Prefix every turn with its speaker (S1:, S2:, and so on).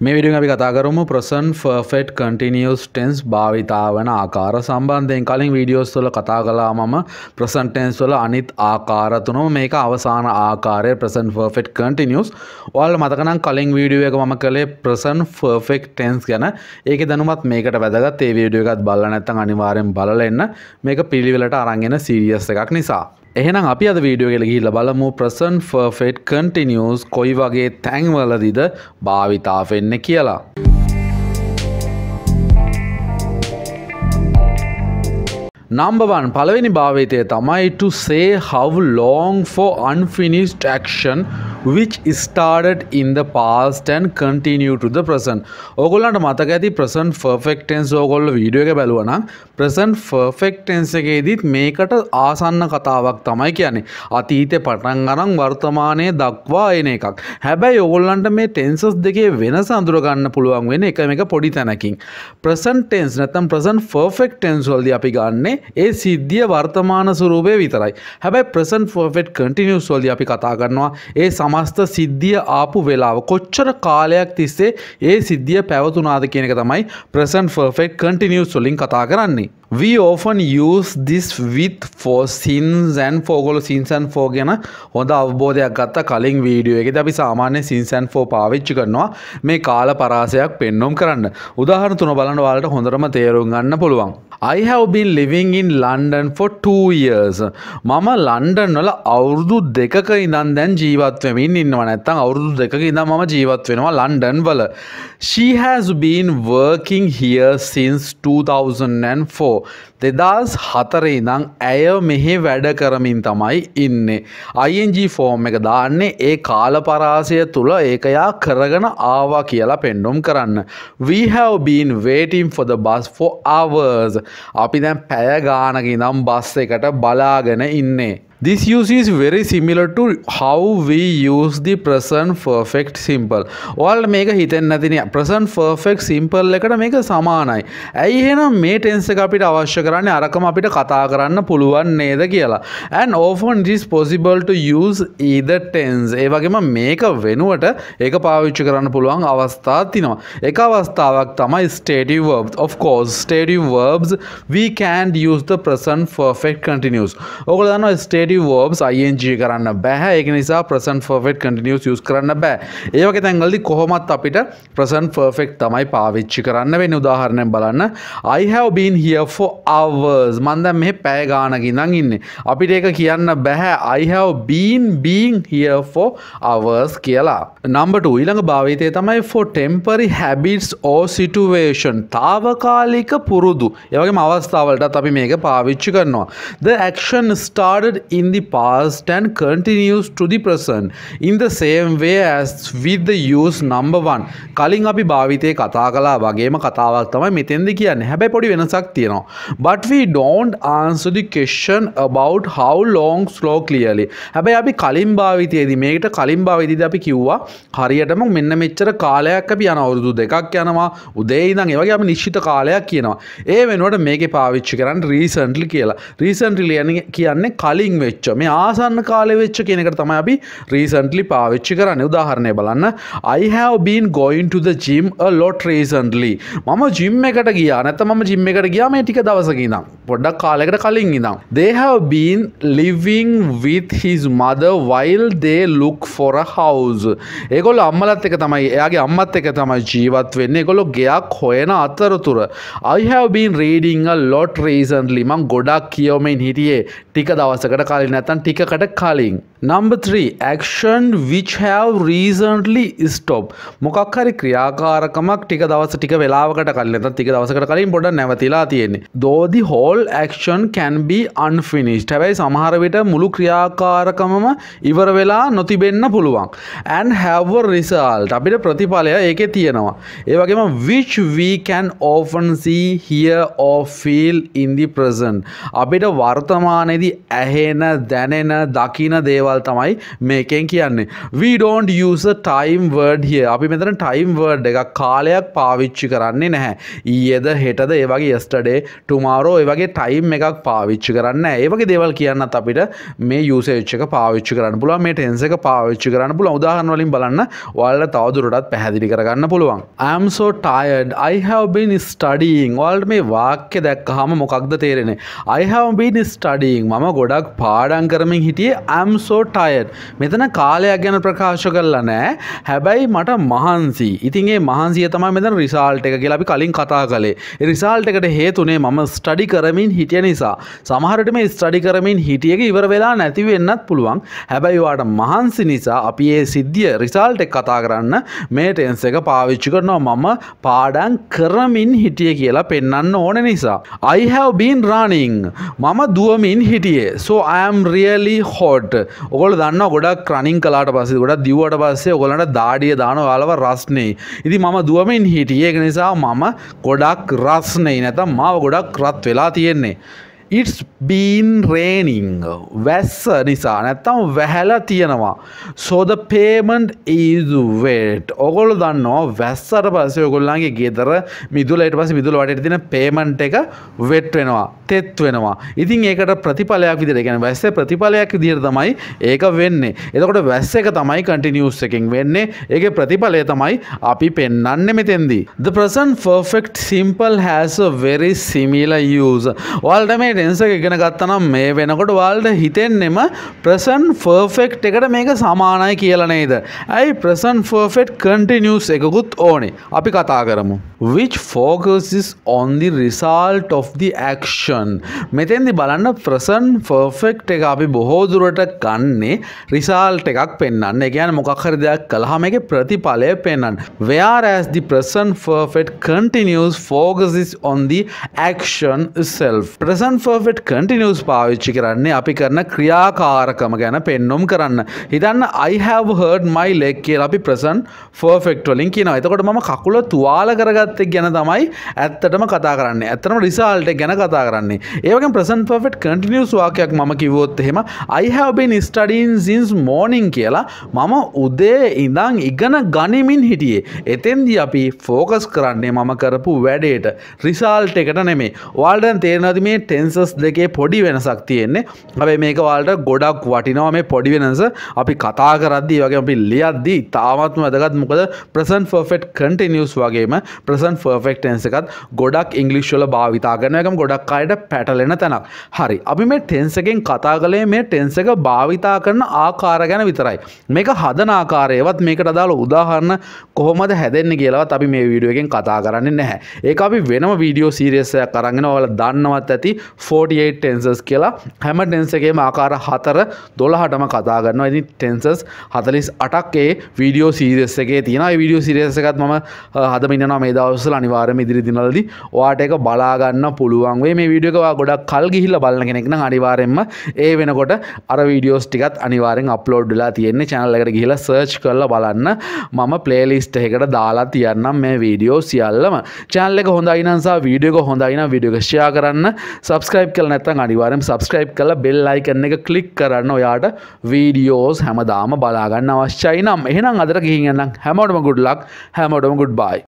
S1: මේ විඩිය අපි කතා කරමු ප්‍රසන් ෆර්ෆෙට් කටිනිියස් ටෙන්ස් භාවිතාවන ආකාර සම්බන්ධයෙන්. කලින් වීඩියෝස් වල කතා කලා මම ප්‍රසන්ටෙන්ස් වල අනිත් ආකාරතුනම මේක අවසාන ආකාරය ප්‍රසන් ෆර්ෆෙට් කටිනිියස් ඔල් මතකනම් කලින් වීඩියෝ එක මම කළේ ප්‍රසන් ෆර්ෆෙක්් ටෙන්ස් ගැන. ඒක දැනුමත් මේකට වැදගත්. ඒ වීඩියෝ එකත් බල නැත්තන් අනිවාරයෙන් බලන්න මේක පිළිවෙලට අරංගෙන සීරියස් එකක් නිසා. එහෙනම් අපි අද වීඩියෝ කෙල ගිහිල්ල බලමු ප්‍රසන් ෆර්ෆෙට් කටිනිියස් කොයි වගේ තැන්වලදිද භාවිතා වෙන්න කියලා. නම්බවන් පළවෙනි භාවිතය තමයි to say how long for unfinished action which started in the past and continue to the present. ඕගොල්ලන්ට මතක ඇති present perfect tense ඕගොල්ලෝ වීඩියෝ එක බැලුවා නම් present perfect tense එකේදීත් මේකට ආසන්න කතාවක් තමයි කියන්නේ. අතීතේ පටන් අරන් වර්තමානයේ දක්වා එන එකක්. හැබැයි ඕගොල්ලන්ට මේ tenses දෙකේ වෙනස අඳුර ගන්න පුළුවන් වෙන එක මේක පොඩි තැනකින්. present tense නැත්නම් present perfect tense වලදී අපි ගන්නේ ඒ සිද්ධිය වර්තමාන ස්වරූපය විතරයි. හැබැයි present perfect continuous වලදී අපි කතා කරනවා ඒ සමස්ත සිද්ධිය ආපු වෙලාව කොච්චර කාලයක් තිස්සේ ඒ සිද්ධිය පැවතුනාද කියන එක තමයි present perfect continuous වලින් කතා කරන්නේ. We often use this with for sins and for ඔගොල්ලෝ sins and for ගැන හොඳ අවබෝධයක් ගත්ත කලින් වීඩියෝ එකේදී අපි සාමාන්‍ය sins and for පාවිච්චි කරනවා මේ කාල පරාසයක් පෙන්වුම් කරන්න. උදාහරණ තුන බලන්න ඔයාලට හොඳටම තේරුම් ගන්න පුළුවන්. I have been living in London for two years. මම ලන්ඩන් වල අවුරුදු දෙකක ඉඳන් දැන් ජීවත් වෙමින් ඉන්නවා නැත්තම් අවුරුදු දෙකක ඉඳන් මම ජීවත් වෙනවා ලන්ඩන් වල. She has been working here since 2004. දෙදස් හතරේ ඉඳං ඇය මෙහෙ වැඩ කරමින් තමයි ඉන්නේ. ING ෆෝර්ම් එක දාන්නේ ඒ කාලපරාසය තුළ ඒකයා කරගෙන ආවා කියලා පෙන්ඩුම් කරන්න. We have been waiting for the bus for hours. අපි දැන් පැය ගානක ඉඳම් බස් එකට බලාගෙන ඉන්නේ. This use is very similar to how we use the present perfect simple. ඔයාලට මේක හිතෙන්නේ නැතිනේ present perfect simple එකට මේක සමානයි. ඇයි එහෙනම් මේ tense එක අපිට අවශ්‍ය කරන්නේ අරකම අපිට කතා කරන්න පුළුවන් නේද කියලා. And often it is possible to use either tense. ඒ වගේම මේක වෙනුවට ඒක පාවිච්චි කරන්න පුළුවන් අවස්ථා තියෙනවා. එක අවස්ථාවක් තමයි stative verbs. Of course, stative verbs we can use the present perfect continuous. ඔයගොල්ලෝ දන්නවා stative ස්ටේටිව් වර්බ්ස් ING කරන්න බැහැ ඒක නිසා ප්‍රසන්ට් පර්ෆෙක්ට් කන්ටිනියස් යූස් කරන්න බෑ. ඒ වගේ තැන්වලදී කොහොමත් අපිට ප්‍රසන්ට් පර්ෆෙක්ට් තමයි පාවිච්චි කරන්න වෙන්නේ. උදාහරණයක් බලන්න. I have been here for hours. මම දැන් මෙහෙ පැය ගානක ඉඳන් ඉන්නේ. අපිට ඒක කියන්න බෑ. I have been being here for hours කියලා. Number 2 ඊළඟ භාවිතය තමයි for temporary habits or situation. తాවකාලික පුරුදු. ඒ වගේම අවස්ථාවලටත් අපි මේක පාවිච්චි කරනවා. The action started in the past and continues to the present in the same way as with the use number 1 කලින් අපි භාවිතය කතා කලා වගේම කතාවක් තමයි මෙතෙන්ද කියන්න. හැබැයි පොඩි වෙනසක් තියෙනවා. But we don't answer the question about how long slow clearly. හැබැයි අපි කලින් භාවිතයේදී මේකට කලින් භාවිතයේදී අපි කිව්වා හරියටම මෙන්න මෙච්චර කාලයක් අපි යන අවුරුදු දෙකක් යනවා. උදේ ඉඳන් ඒ වගේ අපි නිශ්චිත කාලයක් කියනවා. ඒ වෙනුවට මේකේ පාවිච්චි කරන්න recently කියලා. Recently කියන්නේ කලින් වෙච්ච මේ ආසන්න කාලෙ වෙච්ච කෙනෙකට තමයි අපි රීසන්ටලි පාවිච්චි කරන්න. උදාහරණය බලන්න. I have been going to the gym a lot recently. මම ජිම් එකට ගියා. නැත්නම් මම ජිම් එකට ගියා මේ ටික දවසක ඉඳන්. පොඩ්ඩක් කාලයකට කලින් ඉඳන්. They have been living with his mother while they look for a house. ඒගොල්ලෝ අම්මලත් එක තමයි එයාගේ අම්මත් එක තමයි ජීවත් වෙන්නේ. ඒගොල්ලෝ ගෙයක් හොයන අතරතුර. I have been reading a lot recently. මම ගොඩක් කියවමින් හිටියේ. ටික දවසකට කලින් නැතන් ටිකකට කලින්. Number 3 action which have recently stopped. මොකක් හරි ක්‍රියාකාරකමක් ටික දවස් ටික වෙලාවකට කලින් නැත්නම් ටික දවසකට කලින් පොඩ්ඩක් නැවතිලා තියෙන්නේ. Though the whole action can be unfinished. හැබැයි සමහර විට මුළු ක්‍රියාකාරකමම ඉවර වෙලා නොතිබෙන්න පුළුවන්. And have a result. අපිට ප්‍රතිඵලය ඒකේ තියෙනවා. ඒ වගේම which we can often see hear or feel in the present. අපිට වර්තමානයේදී ඇහෙන දැනෙන දකින දේවල් දේවල් තමයි මේකෙන් කියන්නේ. We don't use a time word here. අපි මෙතන time word එකක් කාලයක් පාවිච්චි කරන්නේ නැහැ. ඊයේද හෙටද ඒ වගේ yesterday tomorrow ඒ වගේ time එකක් පාවිච්චි කරන්නේ නැහැ. ඒ වගේ දේවල් කියන්නත් අපිට මේ usage එක පාවිච්චි කරන්න පුළුවන් මේ tense එක පාවිච්චි කරන්න පුළුවන්. උදාහරණ වලින් බලන්න ඔයාලට තවදුරටත් පැහැදිලි කරගන්න පුළුවන්. I am so tired. I have been studying. ඔයාලට මේ වාක්‍ය දැක්කහම මොකක්ද තේරෙන්නේ? I have been studying. මම ගොඩක් පාඩම් කරමින් හිටියේ I'm so tired. මෙතන කාලයක් ගැන ප්‍රකාශ කරලා නෑ හැබැයි මට මහන්සි. ඉතින් ඒ මහන්සිය තමයි මෙතන රිසල්ට් එක කියලා අපි කලින් කතා කළේ. ඒ රිසල්ට් එකට හේතුනේ මම ස්ටඩි කරමින් හිටිය නිසා. සමහරට මේ ස්ටඩි කරමින් හිටිය එක ඉවර වෙලා නැති වෙන්නත් පුළුවන්. හැබැයි වාට මහන්සි නිසා අපි ඒ සිද්ධිය රිසල්ට් එක කතා කරන්න මේ ටෙන්ස් එක පාවිච්චි කරනවා. මම පාඩම් කරමින් හිටිය කියලා පෙන්වන්න ඕන නිසා. I have been running. මම දුවමින් හිටියේ. So I am really hot. ඔගොල්ලෝ දන්නවා ගොඩක් රනින් කළාට පස්සේ ගොඩක් දිව්වට පස්සේ ඔයගොල්ලන්ට දාඩිය දානවා ඔයාලව රස්නේ ඉතින් මම දුවමින් හිටියේ ඒක නිසා මම ගොඩක් රස්නේ නැත්නම් මාව ගොඩක් රත් වෙලා තියෙන්නේ. It's been raining. වැස්ස නිසා නැත්තම් වැහැලා තියෙනවා. So the payment is wet ඔගොල්ලෝ දන්නවා වැස්සට පස්සේ ඔයගොල්ලන්ගේ ගෙදර මිදුල ඊට පස්සේ මිදුල වටේට තියෙන payment එක wet වෙනවා තෙත් වෙනවා. ඉතින් ඒකට ප්‍රතිඵලයක් විදිහට කියන්නේ වැස්සේ ප්‍රතිඵලයක් විදිහට තමයි ඒක වෙන්නේ. එතකොට වැස්ස එක තමයි continuous එකෙන් වෙන්නේ. ඒකේ ප්‍රතිඵලය තමයි අපි පෙන්වන්නේ මෙතෙන්දී. The present perfect simple has a very similar use. ඔයාලට මේ ටෙන්ස එක ඉගෙන ගත්තනම් මේ වෙනකොට වාල්ට හිතෙන්නෙම ප්‍රසන් ෆර්ෆෙක්් එකට මේක සමානයි කියල නේද? ඇයි ප්‍රසන් ෆර්ෆෙට් කටිනිියස් එකකුත් ඕනේ? අපි කතා කරමු. Which focuses on the result of the action? මෙතෙන්දි බලන්න ප්‍රසන් ෆර්ෆෙක්් එක අපි බොහෝදුරට ගන්නේ රිසාල්ට එකක් පෙන්න්න එකන මොකක්හරි දෙයක් කළහම එක ප්‍රතිඵලය පෙන්න්න where as the present perfect continues focuses on the action itself. Present perfect continuous පාවිච්චි කරන්නේ අපි කරන ක්‍රියාකාරකම ගැන පෙන්නුම් කරන්න. හිතන්න I have heard my leg කියලා අපි present perfect වලින් කියනවා. එතකොට මම කකුල තුවාල කරගත්තේ ගැන තමයි ඇත්තටම කතා කරන්නේ. ඇත්තටම result එක ගැන කතා කරන්නේ. ඒ වගේම present perfect continuous වාක්‍යයක් මම කිව්වොත් එහෙම I have been studying since morning කියලා මම උදේ ඉඳන් ඉගෙන ගනිමින් හිටියේ. එතෙන්දී අපි ෆෝකස් කරන්නේ මම කරපු වැඩේට. රිසල්ට් එකට නෙමේ ඔයාලට තේරෙනවද මේ ටෙන්සස් දෙකේ පොඩි වෙනසක් තියෙන්නේ හැබැයි මේක ඔයාලට ගොඩක් වටිනවා මේ පොඩි වෙනස අපි කතා කරද්දී වගේ අපි ලියද්දී තාමත්ම වැදගත් මොකද present perfect continuous වගේම present perfect tense එකත් ගොඩක් ඉංග්‍රීසි වල භාවිතා කරන එකම ගොඩක් අයට පැටලෙන තැනක්. හරි. අපි මේ tense එකෙන් කතා කළේ මේ tense එක භාවිතා කරන ආකාර ගැන විතරයි. මේක හදන ආකාරයවත් මේකට අදාළ උදාහරණ කොහොමද හැදෙන්නේ කියලාවත් අපි මේ වීඩියෝ එකෙන් කතා කරන්නේ නැහැ. ඒක අපි වෙනම වීඩියෝ සීරීස් එකක් අරගෙන ඔයාලා දන්නවත් ඇති 48 tenses කියලා හැම tense එකේම ආකාර 4 12ටම කතා කරනවා. ඉතින් tenses 48ක් ඒ වීඩියෝ සීරීස් එකේ තියෙනවා. ඒ වීඩියෝ සීරීස් එකත් මම හදමින් යනවා මේ දවස්වල අනිවාර්යයෙන්ම ඉදිරි දිනවලදී ඔයාට ඒක බලා ගන්න පුළුවන් වෙයි. මේ වීඩියෝ එක ඔයා ගොඩක් කල් ගිහිල්ලා බලන කෙනෙක් නම් අනිවාර්යයෙන්ම ඒ වෙනකොට අර වීඩියෝස් ටිකත් අනිවාර්යෙන් අප්ලෝඩ් වෙලා තියෙන්නේ channel එකට ගිහිල්ලා search කරලා බලන්න. මම playlist එකකට දාලා තියන්නම් මේ වීඩියෝ සියල්ලම. channel එක හොඳයි නම් සහ වීඩියෝ එක හොඳයි නම් වීඩියෝ එක share කරන්න. subscribe කරලා නැත්නම් අනිවාර්යෙන් subscribe කරලා bell icon එක click කරන්න. ඔයාට වීඩියෝස් හැමදාම බලා ගන්න අවශ්‍යයි නම්. එහෙනම් අදට ගිහින් යන්න හැමෝටම good luck. හැමෝටම good bye.